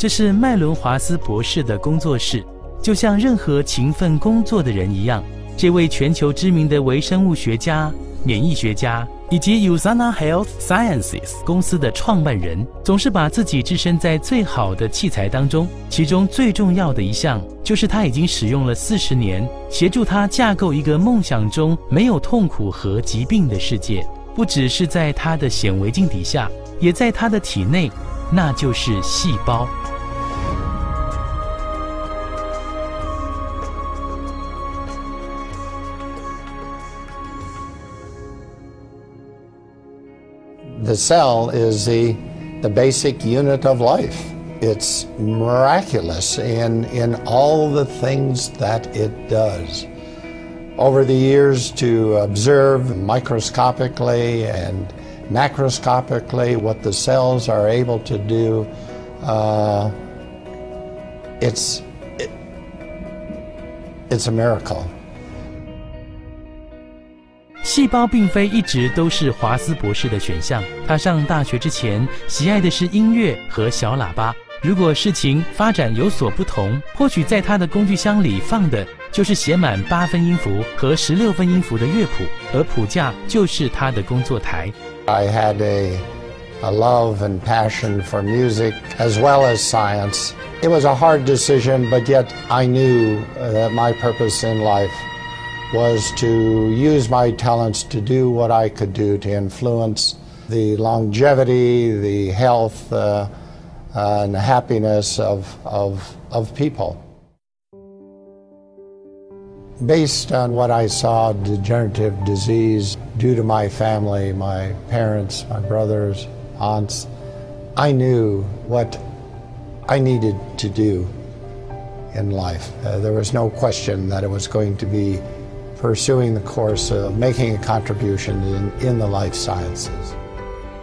这是麦伦·华斯博士的工作室，就像任何勤奋工作的人一样。这位全球知名的微生物学家、免疫学家以及 Usana Health Sciences 公司的创办人，总是把自己置身在最好的器材当中。其中最重要的一项，就是他已经使用了四十年，协助他架构一个梦想中没有痛苦和疾病的世界。不只是在他的显微镜底下，也在他的体内，那就是细胞。The cell is the, the basic unit of life. It's miraculous in, in all the things that it does. Over the years, to observe microscopically and macroscopically what the cells are able to do, uh, it's, it, it's a miracle. 细胞并非一直都是华斯博士的选项。他上大学之前喜爱的是音乐和小喇叭。如果事情发展有所不同，或许在他的工具箱里放的就是写满八分音符和十六分音符的乐谱，而谱架就是他的工作台。I had a a love and passion for music as well as science. It was a hard decision, but yet I knew that my purpose in life. Was to use my talents to do what I could do to influence the longevity, the health, uh, uh, and the happiness of, of, of people. Based on what I saw, degenerative disease due to my family, my parents, my brothers, aunts, I knew what I needed to do in life. Uh, there was no question that it was going to be pursuing the course of making a contribution in, in the life sciences.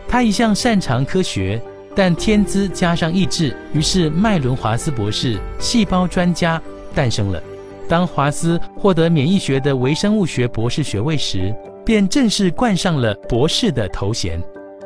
他一向擅长科学，但天资加上意志，于是麦伦·华斯博士细胞专家诞生了。当华斯获得免疫学的微生物学博士学位时，便正式冠上了博士的头衔。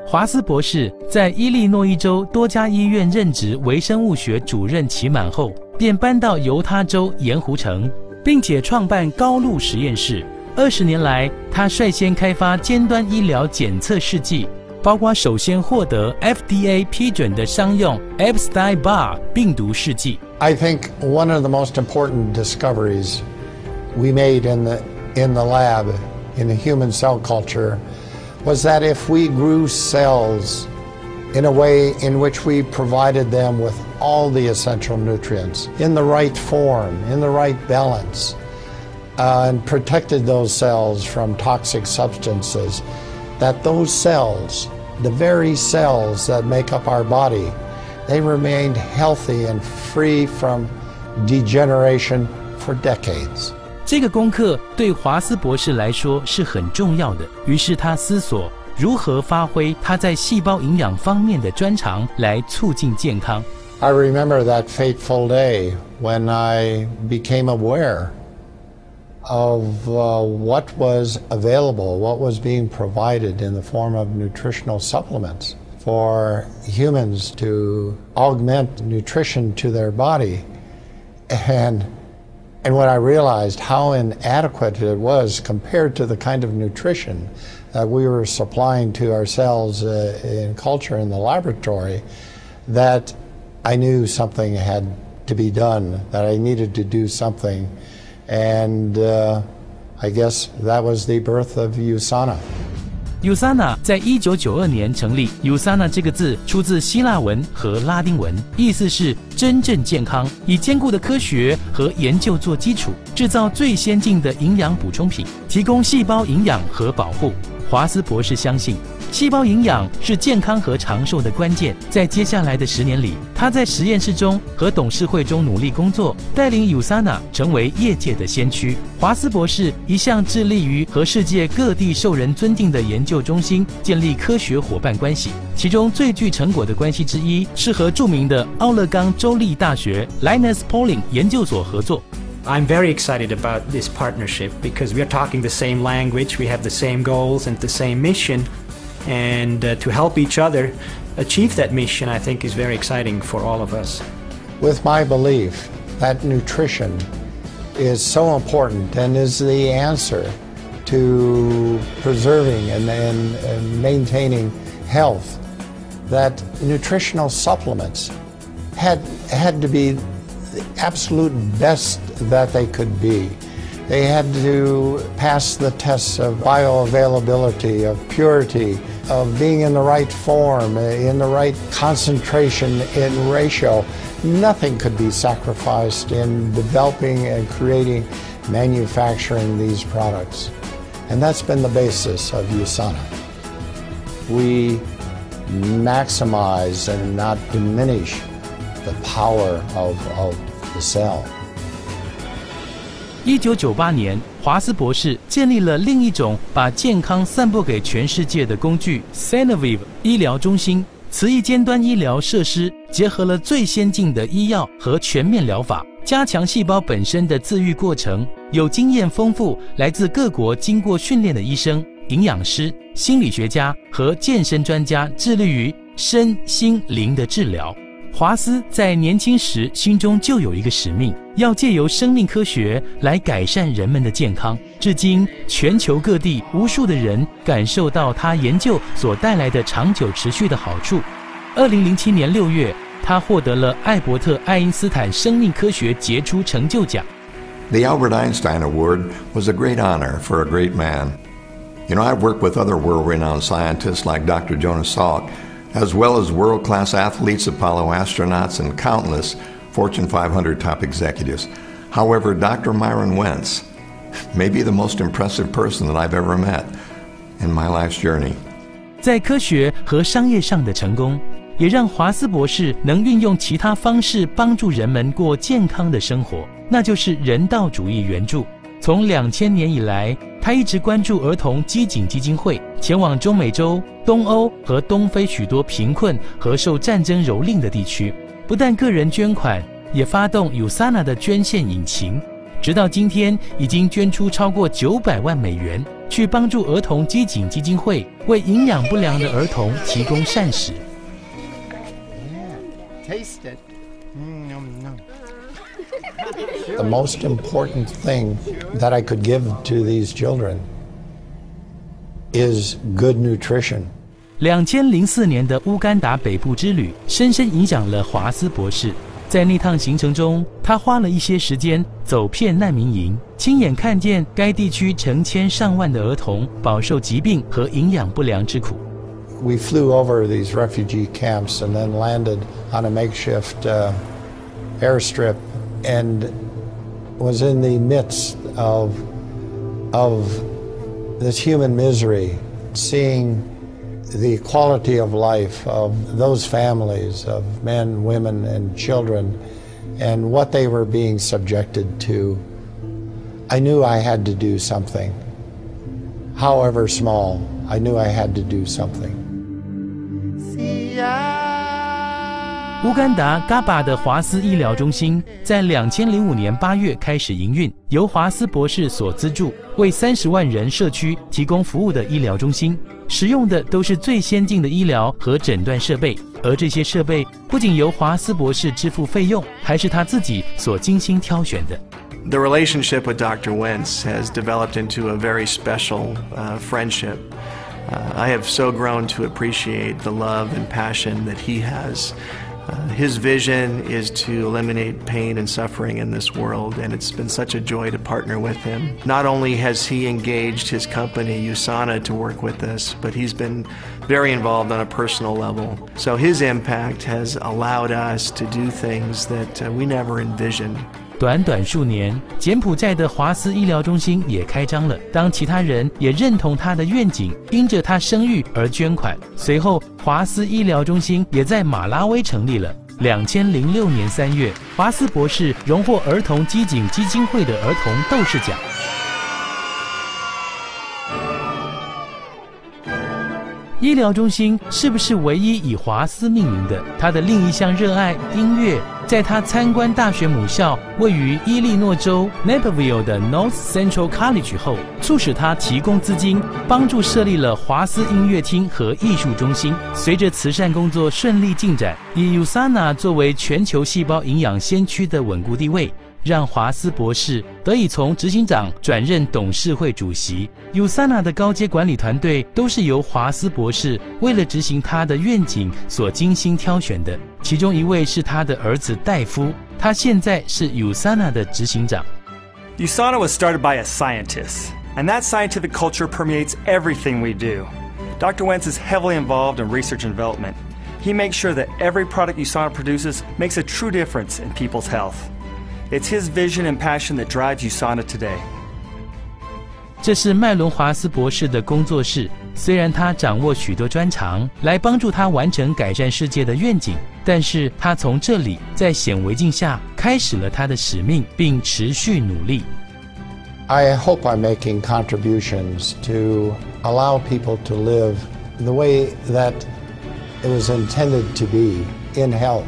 华斯博士在伊利诺伊州多家医院任职微生物学主任期满后，便搬到犹他州盐湖城。并且创办高露实验室。二十年来，他率先开发尖端医疗检测试剂，包括首先获得 FDA 批准的商用 Epstein-Barr 病毒试剂。I think one of the most important discoveries we made in the in the lab in the human cell culture was that if we grew cells in a way in which we provided them with all the essential nutrients in the right form, in the right balance, uh, and protected those cells from toxic substances, that those cells, the very cells that make up our body, they remained healthy and free from degeneration for decades. 这个功课对华斯博士来说是很重要的，于是他思索 如何发挥他在细胞营养方面的专长来促进健康。I remember that fateful day when I became aware of uh, what was available, what was being provided in the form of nutritional supplements for humans to augment nutrition to their body. And, and when I realized how inadequate it was compared to the kind of nutrition that we were supplying to ourselves uh, in culture in the laboratory, that I knew something had to be done, that I needed to do something. And uh, I guess that was the birth of USANA. USANA 在一九九二年成立。USANA 这个字出自希腊文和拉丁文，意思是真正健康，以坚固的科学和研究做基础，制造最先进的营养补充品，提供细胞营养和保护。华斯博士相信。细胞营养是健康和长寿的关键。在接下来的十年里，他在实验室中和董事会中努力工作，带领 USANA 成为业界的先驱。华斯博士一向致力于和世界各地受人尊敬的研究中心建立科学伙伴关系，其中最具成果的关系之一是和著名的奥勒冈州立大学 Linus Pauling 研究所合作。I'm very excited about this partnership because we are talking the same language, we have the same goals and the same mission and uh, to help each other achieve that mission, I think is very exciting for all of us. with my belief that nutrition is so important and is the answer to preserving and, and, and maintaining health that nutritional supplements had, had to be the absolute best that they could be. They had to pass the tests of bioavailability, of purity, of being in the right form, eh, in the right concentration in ratio. Nothing could be sacrificed in developing and creating, manufacturing these products. And that's been the basis of USANA. We maximize and not diminish the power of, of the cell. 一九九八年，华斯博士建立了另一种把健康散布给全世界的工具 s e n a v i v 医疗中心。此一尖端医疗设施结合了最先进的医药和全面疗法，加强细胞本身的自愈过程。有经验丰富、来自各国经过训练的医生、营养师、心理学家和健身专家，致力于身心灵的治疗。华斯在年轻时心中就有一个使命，要借由生命科学来改善人们的健康。至今，全球各地无数的人感受到他研究所带来的长久持续的好处。二零零七年六月，他获得了艾伯特·爱因斯坦生命科学杰出成就奖。The Albert Einstein Award was a great honor for a great man. You know, I've worked with other world-renowned scientists like Dr. Jonas Salk. as well as world class athletes, Apollo astronauts, and countless Fortune 500 top executives. However, Dr. Myron Wentz may be the most impressive person that I've ever met in my life's journey. 在科学和商业上的成功，也让华斯博士能运用其他方式帮助人们过健康的生活，那就是人道主义援助。从两千年以来， 他一直关注儿童基金基金会，前往中美洲、东欧和东非许多贫困和受战争蹂躏的地区。不但个人捐款，也发动 USANA 的捐献引擎。直到今天，已经捐出超过九百万美元，去帮助儿童基金基金会为营养不良的儿童提供膳食。Taste it. The most important thing that I could give to these children is good nutrition. 两千零四年的乌干达北部之旅深深影响了华斯博士。在那趟行程中，他花了一些时间走遍难民营，亲眼看见该地区成千上万的儿童饱受疾病和营养不良之苦。We flew over these refugee camps and then landed on a makeshift uh, airstrip and was in the midst of, of this human misery, seeing the quality of life of those families of men, women, and children, and what they were being subjected to, I knew I had to do something. However small, I knew I had to do something. 乌干达嘎巴的华斯医疗中心在两千零五年八月开始营运，由华斯博士所资助，为三十万人社区提供服务的医疗中心，使用的都是最先进的医疗和诊断设备。而这些设备不仅由华斯博士支付费用，还是他自己所精心挑选的。The relationship with Dr. Wentz has developed into a very special uh, friendship. Uh, I have so grown to appreciate the love and passion that he has. Uh, his vision is to eliminate pain and suffering in this world, and it's been such a joy to partner with him. Not only has he engaged his company, USANA, to work with us, but he's been very involved on a personal level. So his impact has allowed us to do things that uh, we never envisioned. 短短数年，柬埔寨的华斯医疗中心也开张了。当其他人也认同他的愿景，因着他生育而捐款。随后，华斯医疗中心也在马拉维成立了。两千零六年三月，华斯博士荣获儿童基金基金会的儿童斗士奖。医疗中心是不是唯一以华斯命名的？他的另一项热爱——音乐。在他参观大学母校位于伊利诺州 Naperville 的 North Central College 后，促使他提供资金，帮助设立了华斯音乐厅和艺术中心。随着慈善工作顺利进展，以 USANA 作为全球细胞营养先驱的稳固地位。让华斯博士得以从执行长转任董事会主席。USANA 的高阶管理团队都是由华斯博士为了执行他的愿景所精心挑选的。其中一位是他的儿子戴夫，他现在是 USANA 的执行长。USANA was started by a scientist, and that scientific culture permeates everything we do. Dr. Wentz is heavily involved in research and development. He makes sure that every product USANA produces makes a true difference in people's health. It's his vision and passion that drives USANA today. 这是麦伦·华斯博士的工作室。虽然他掌握许多专长来帮助他完成改善世界的愿景，但是他从这里在显微镜下开始了他的使命，并持续努力。I hope I'm making contributions to allow people to live the way that it was intended to be in health.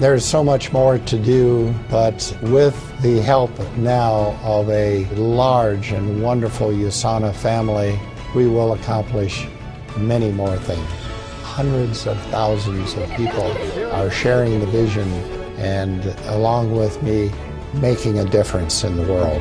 There's so much more to do, but with the help now of a large and wonderful USANA family, we will accomplish many more things. Hundreds of thousands of people are sharing the vision and, along with me, making a difference in the world.